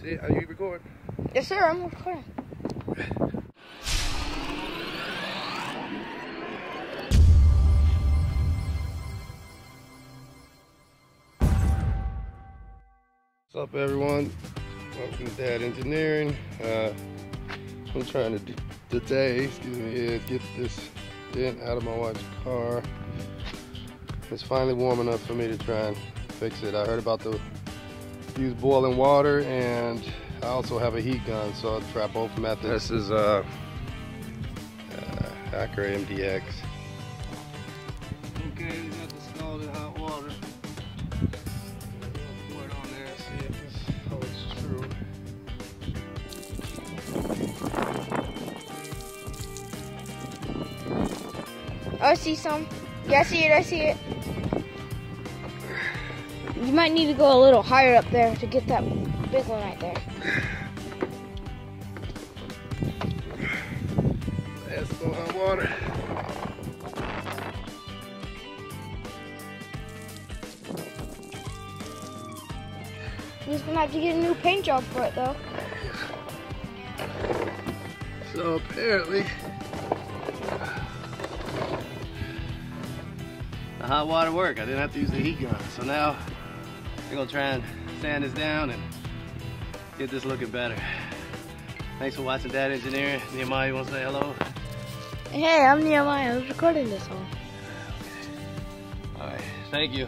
See, are you recording? Yes, sir. I'm recording. What's up, everyone? Welcome to Dadgineering. Uh, I'm trying to do today, excuse me, is get this dent out of my wife's car. It's finally warm enough for me to try and fix it. I heard about the use boiling water and I also have a heat gun, so I'll try both methods. This is uh, uh Acura MDX. Okay, we got the scalded hot water. Pour it on there, see if this holds true. I see some. Yeah, I see it. I see it. You might need to go a little higher up there to get that big one right there. That's some hot water. You're just gonna have to get a new paint job for it though. So apparently, The hot water worked. I didn't have to use the heat gun. So now we're gonna try and sand this down and get this looking better. Thanks for watching Dad Engineer. Nehemiah, you wanna say hello? Hey, I'm Nehemiah. I was recording this one. All right, thank you.